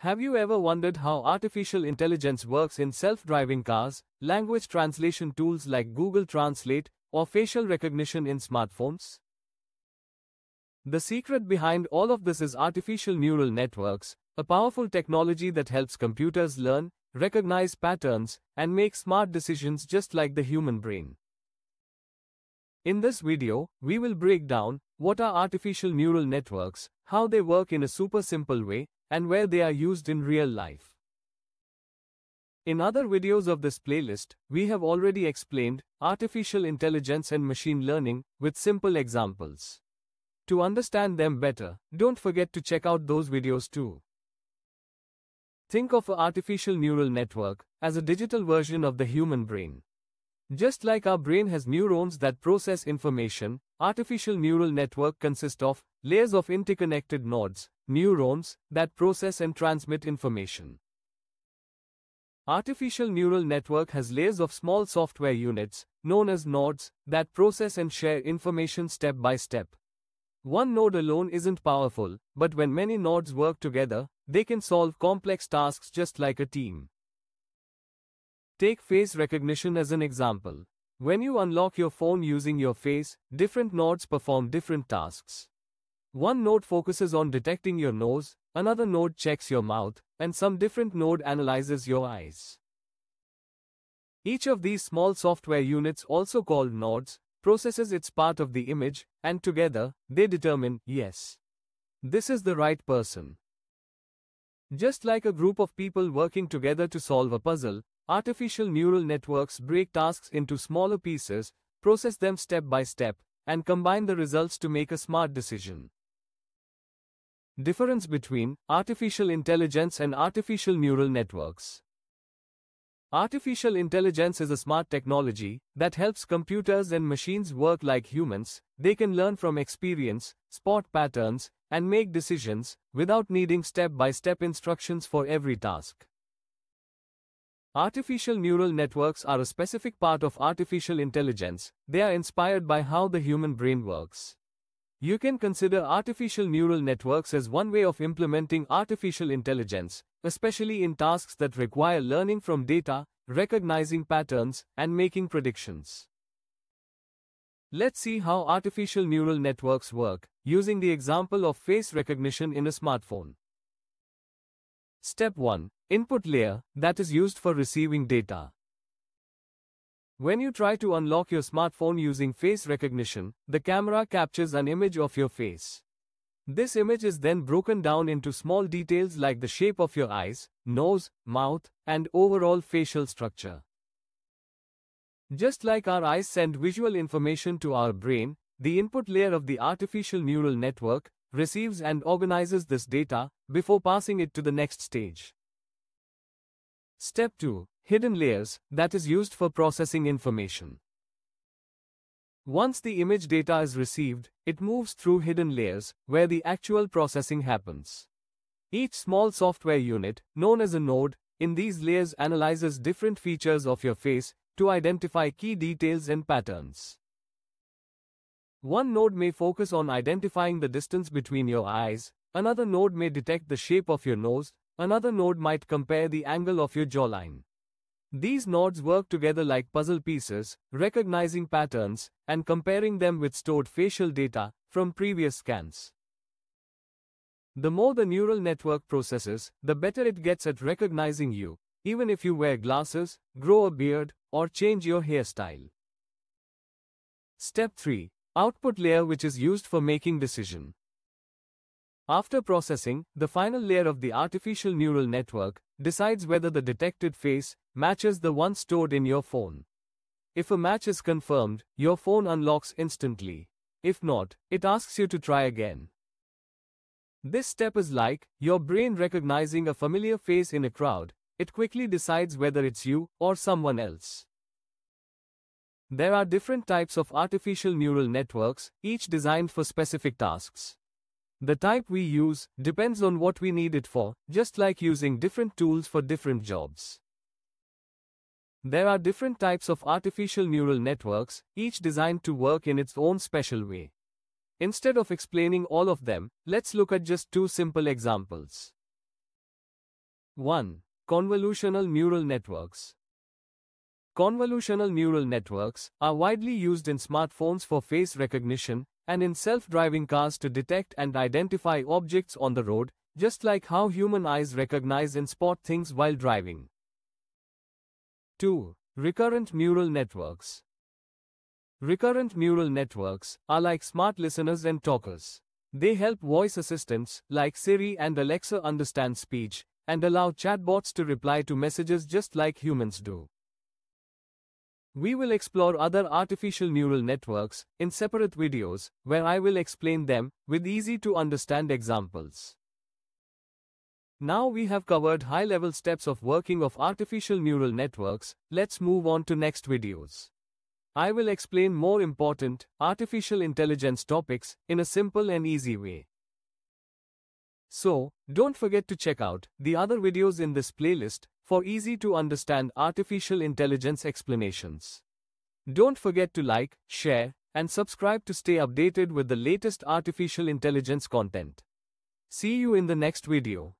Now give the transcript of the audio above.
Have you ever wondered how artificial intelligence works in self-driving cars, language translation tools like Google Translate, or facial recognition in smartphones? The secret behind all of this is artificial neural networks, a powerful technology that helps computers learn, recognize patterns, and make smart decisions just like the human brain. In this video, we will break down what are artificial neural networks, how they work in a super simple way, and where they are used in real life. In other videos of this playlist, we have already explained artificial intelligence and machine learning with simple examples. To understand them better, don't forget to check out those videos too. Think of an artificial neural network as a digital version of the human brain. Just like our brain has neurons that process information, artificial neural network consists of layers of interconnected nodes, neurons, that process and transmit information. Artificial neural network has layers of small software units, known as nodes, that process and share information step by step. One node alone isn't powerful, but when many nodes work together, they can solve complex tasks just like a team. Take face recognition as an example. When you unlock your phone using your face, different nodes perform different tasks. One node focuses on detecting your nose, another node checks your mouth, and some different node analyzes your eyes. Each of these small software units, also called nodes, processes its part of the image, and together, they determine, yes, this is the right person. Just like a group of people working together to solve a puzzle, Artificial neural networks break tasks into smaller pieces, process them step by step, and combine the results to make a smart decision. Difference between artificial intelligence and artificial neural networks. Artificial intelligence is a smart technology that helps computers and machines work like humans. They can learn from experience, spot patterns, and make decisions without needing step by step instructions for every task. Artificial neural networks are a specific part of artificial intelligence, they are inspired by how the human brain works. You can consider artificial neural networks as one way of implementing artificial intelligence, especially in tasks that require learning from data, recognizing patterns, and making predictions. Let's see how artificial neural networks work, using the example of face recognition in a smartphone. Step 1 Input layer that is used for receiving data. When you try to unlock your smartphone using face recognition, the camera captures an image of your face. This image is then broken down into small details like the shape of your eyes, nose, mouth, and overall facial structure. Just like our eyes send visual information to our brain, the input layer of the artificial neural network receives and organizes this data before passing it to the next stage. Step 2 Hidden layers that is used for processing information. Once the image data is received, it moves through hidden layers where the actual processing happens. Each small software unit, known as a node, in these layers analyzes different features of your face to identify key details and patterns. One node may focus on identifying the distance between your eyes, another node may detect the shape of your nose, Another node might compare the angle of your jawline. These nodes work together like puzzle pieces, recognizing patterns and comparing them with stored facial data from previous scans. The more the neural network processes, the better it gets at recognizing you, even if you wear glasses, grow a beard, or change your hairstyle. Step 3 Output layer which is used for making decision. After processing, the final layer of the artificial neural network decides whether the detected face matches the one stored in your phone. If a match is confirmed, your phone unlocks instantly. If not, it asks you to try again. This step is like your brain recognizing a familiar face in a crowd, it quickly decides whether it's you or someone else. There are different types of artificial neural networks, each designed for specific tasks. The type we use depends on what we need it for, just like using different tools for different jobs. There are different types of artificial neural networks, each designed to work in its own special way. Instead of explaining all of them, let's look at just two simple examples. 1. Convolutional neural networks. Convolutional neural networks are widely used in smartphones for face recognition and in self-driving cars to detect and identify objects on the road, just like how human eyes recognize and spot things while driving. 2. Recurrent neural networks. Recurrent neural networks are like smart listeners and talkers. They help voice assistants like Siri and Alexa understand speech and allow chatbots to reply to messages just like humans do. We will explore other artificial neural networks in separate videos where I will explain them with easy to understand examples. Now we have covered high level steps of working of artificial neural networks, let's move on to next videos. I will explain more important artificial intelligence topics in a simple and easy way. So, don't forget to check out the other videos in this playlist for easy to understand artificial intelligence explanations. Don't forget to like, share, and subscribe to stay updated with the latest artificial intelligence content. See you in the next video.